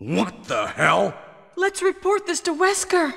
What the hell? Let's report this to Wesker.